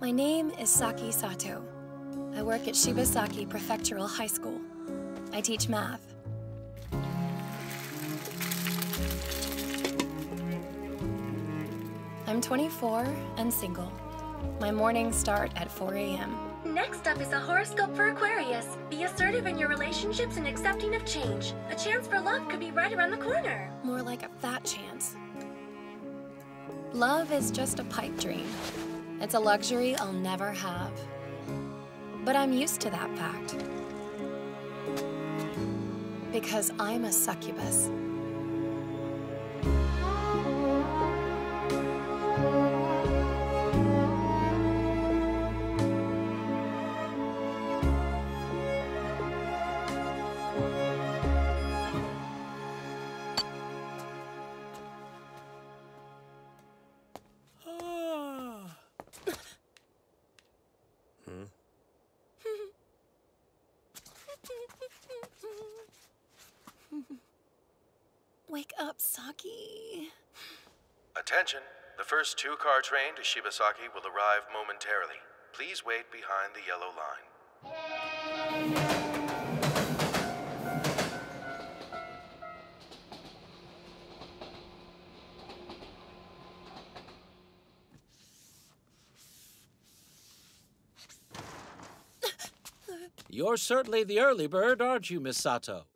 My name is Saki Sato. I work at Shibasaki Prefectural High School. I teach math. I'm 24 and single. My mornings start at 4 a.m. Next up is a horoscope for Aquarius. Be assertive in your relationships and accepting of change. A chance for love could be right around the corner. More like a fat chance. Love is just a pipe dream. It's a luxury I'll never have. But I'm used to that fact. Because I'm a succubus. Wake up, Saki. Attention! The first two-car train to Shibasaki will arrive momentarily. Please wait behind the yellow line. You're certainly the early bird, aren't you, Miss Sato?